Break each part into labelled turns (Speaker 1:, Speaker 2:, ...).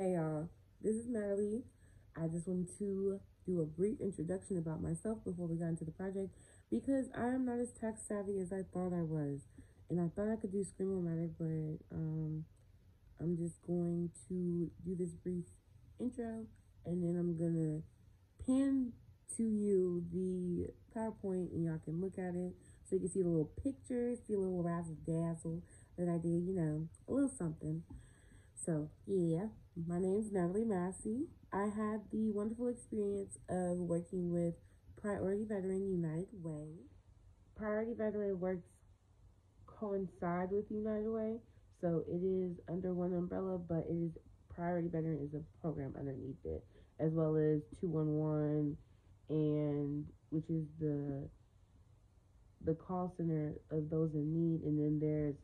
Speaker 1: Hey y'all, this is Natalie. I just wanted to do a brief introduction about myself before we got into the project because I am not as tech savvy as I thought I was. And I thought I could do Screamomatic, but um, I'm just going to do this brief intro and then I'm gonna pan to you the PowerPoint and y'all can look at it so you can see the little pictures, see a little razzle dazzle that I did, you know, a little something. So, yeah, my name is Natalie Massey. I had the wonderful experience of working with Priority Veteran United Way. Priority Veteran works coincide with United Way, so it is under one umbrella, but it is Priority Veteran is a program underneath it, as well as 211 and which is the the call center of those in need, and then there's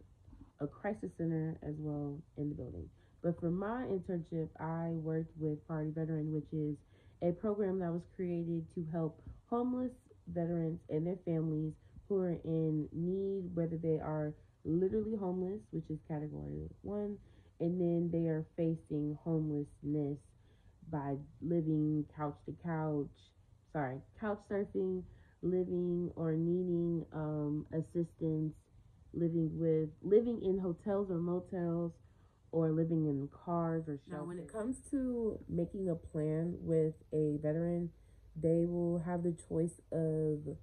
Speaker 1: a crisis center as well in the building. But for my internship, I worked with Priority Veteran, which is a program that was created to help homeless veterans and their families who are in need, whether they are literally homeless, which is category one, and then they are facing homelessness by living couch to couch, sorry, couch surfing, living or needing um, assistance, living with living in hotels or motels or living in cars or shelters. Now, when it comes to making a plan with a veteran, they will have the choice of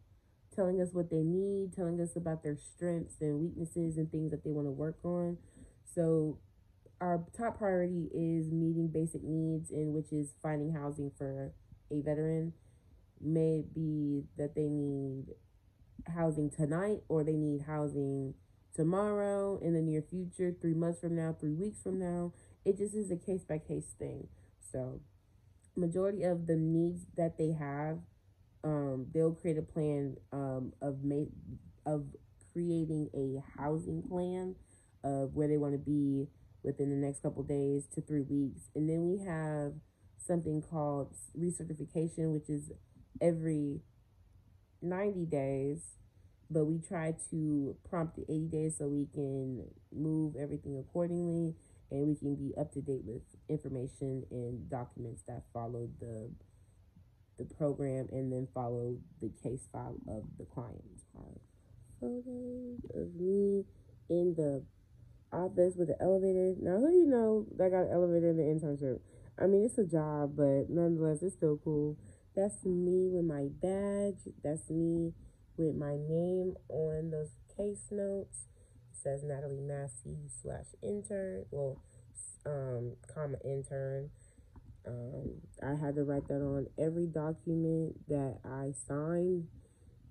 Speaker 1: telling us what they need, telling us about their strengths and weaknesses and things that they want to work on. So, our top priority is meeting basic needs, in which is finding housing for a veteran. May be that they need housing tonight or they need housing tomorrow, in the near future, three months from now, three weeks from now. It just is a case by case thing. So, majority of the needs that they have, um, they'll create a plan um, of ma- of creating a housing plan of where they want to be within the next couple days to three weeks, and then we have something called recertification, which is every 90 days but we try to prompt the 80 days so we can move everything accordingly and we can be up to date with information and documents that follow the the program and then follow the case file of the client. Photos of me in the office with the elevator. Now, who do you know that got an elevator in the internship? I mean, it's a job, but nonetheless, it's still cool. That's me with my badge. That's me with my name on those case notes. It says Natalie Massey slash intern. Well, um, comma intern. Um, I had to write that on every document that I signed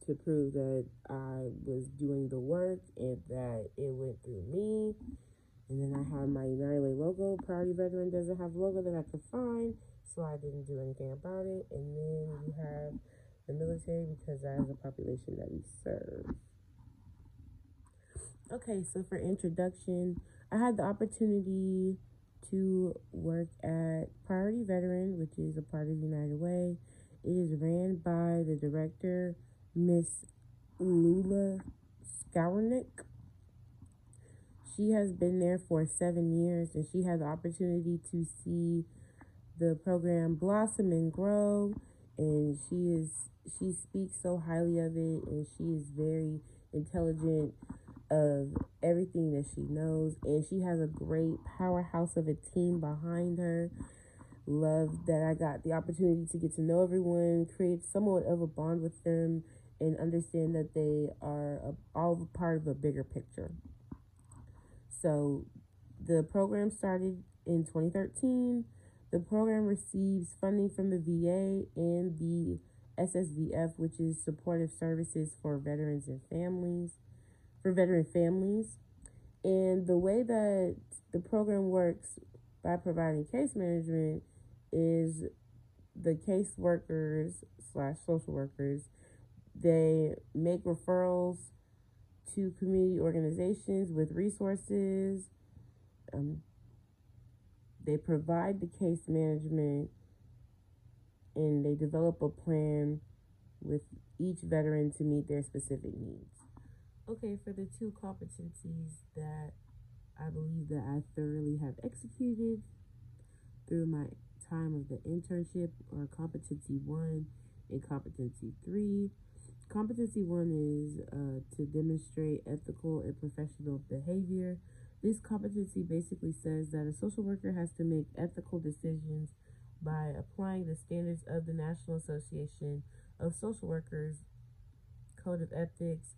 Speaker 1: to prove that I was doing the work and that it went through me. And then I have my United Way logo. Priority Veteran doesn't have logo that I could find, so I didn't do anything about it. And then you have the military because that is a population that we serve. Okay, so for introduction, I had the opportunity to work at Priority Veteran, which is a part of United Way. It is ran by the director, Miss Lula Skowernick. She has been there for seven years and she had the opportunity to see the program blossom and grow. And she is she speaks so highly of it and she is very intelligent of everything that she knows and she has a great powerhouse of a team behind her. Love that i got the opportunity to get to know everyone create somewhat of a bond with them and understand that they are a, all part of a bigger picture. So the program started in 2013 the program receives funding from the va and the SSVF, which is supportive services for veterans and families, for veteran families. And the way that the program works by providing case management is the caseworkers slash social workers they make referrals to community organizations with resources um, they provide the case management and they develop a plan with each veteran to meet their specific needs. Okay, for the two competencies that I believe that I thoroughly have executed, through my time of the internship or competency one and competency three. Competency one is uh, to demonstrate ethical and professional behavior. This competency basically says that a social worker has to make ethical decisions by applying the standards of the National Association of Social Workers Code of Ethics,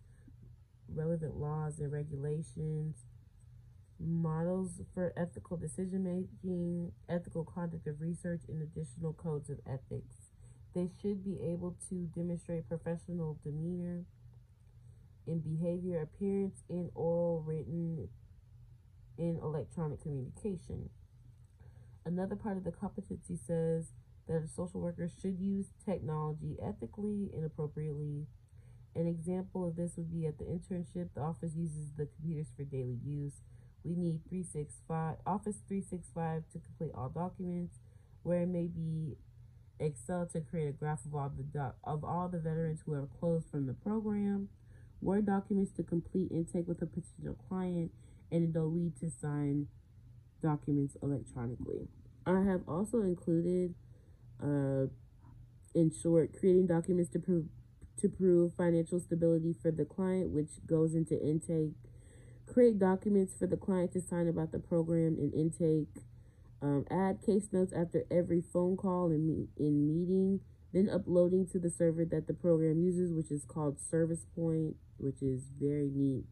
Speaker 1: relevant laws and regulations, models for ethical decision making, ethical conduct of research, and additional codes of ethics. They should be able to demonstrate professional demeanor in behavior, appearance, in oral, written, and electronic communication. Another part of the competency says that a social worker should use technology ethically and appropriately. An example of this would be at the internship, the office uses the computers for daily use. We need 365 Office 365 to complete all documents, where it may be Excel to create a graph of all the doc- of all the veterans who have closed from the program, Word documents to complete intake with a potential client, and it'll lead to sign documents electronically. I have also included, uh, in short, creating documents to prove to prove financial stability for the client, which goes into intake. Create documents for the client to sign about the program and intake um, add case notes after every phone call and in meeting, then uploading to the server that the program uses, which is called Service Point, which is very neat.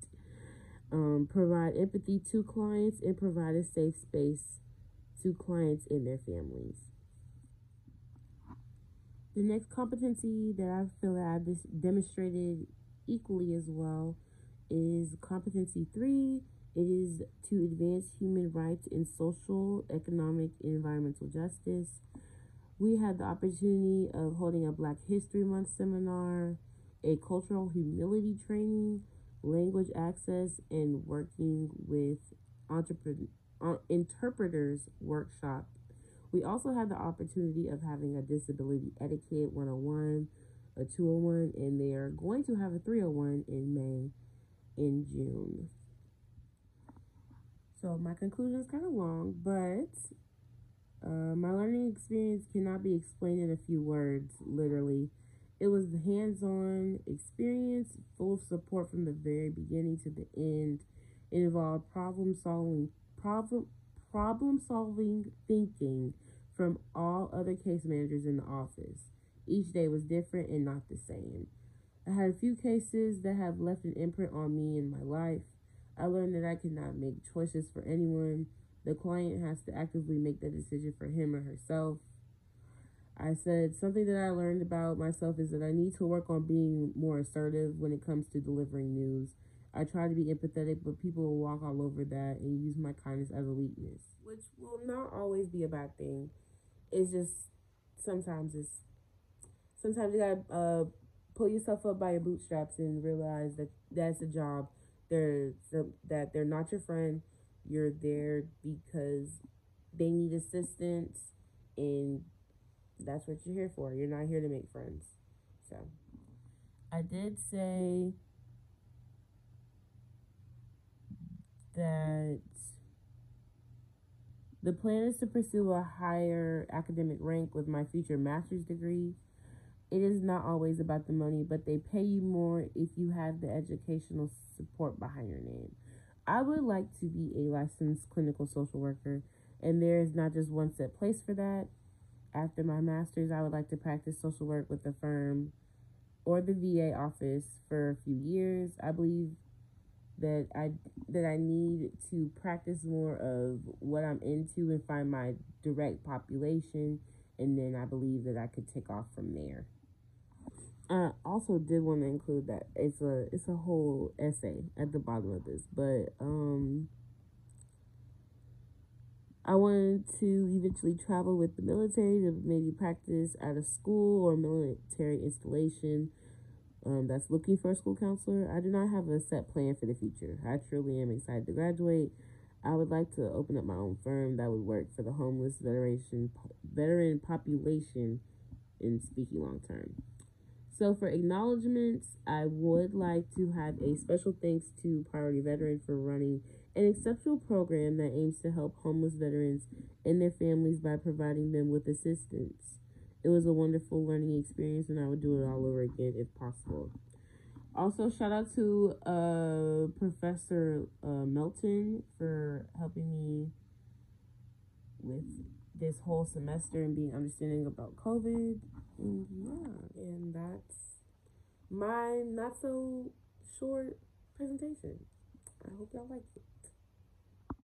Speaker 1: Um, provide empathy to clients and provide a safe space to clients and their families. The next competency that I feel that I've demonstrated equally as well is competency three it is to advance human rights in social, economic, and environmental justice. We had the opportunity of holding a Black History Month seminar, a cultural humility training, language access, and working with entrepreneur, uh, interpreters workshop. We also had the opportunity of having a disability etiquette 101, a 201, and they are going to have a 301 in May in June. So my conclusion is kind of long, but uh, my learning experience cannot be explained in a few words, literally. It was the hands-on experience, full of support from the very beginning to the end. It involved problem solving, problem problem solving thinking from all other case managers in the office. Each day was different and not the same. I had a few cases that have left an imprint on me in my life. I learned that I cannot make choices for anyone. The client has to actively make the decision for him or herself. I said something that I learned about myself is that I need to work on being more assertive when it comes to delivering news. I try to be empathetic, but people will walk all over that and use my kindness as a weakness, which will not always be a bad thing. It's just sometimes it's sometimes you gotta uh, pull yourself up by your bootstraps and realize that that's a job they're that they're not your friend. You're there because they need assistance, and that's what you're here for. You're not here to make friends. So, I did say that the plan is to pursue a higher academic rank with my future master's degree it is not always about the money, but they pay you more if you have the educational support behind your name. I would like to be a licensed clinical social worker, and there is not just one set place for that. After my master's, I would like to practice social work with the firm or the VA office for a few years. I believe that I that I need to practice more of what I'm into and find my direct population and then I believe that I could take off from there. I also did want to include that it's a it's a whole essay at the bottom of this, but um I wanted to eventually travel with the military to maybe practice at a school or military installation um, that's looking for a school counselor. I do not have a set plan for the future. I truly am excited to graduate. I would like to open up my own firm that would work for the homeless veteran veteran population in speaking long term. So for acknowledgments, I would like to have a special thanks to Priority Veteran for running an exceptional program that aims to help homeless veterans and their families by providing them with assistance. It was a wonderful learning experience, and I would do it all over again if possible. Also, shout out to uh, Professor uh, Melton for helping me with this whole semester and being understanding about COVID. And yeah, and that's my not so short presentation. I hope y'all like it.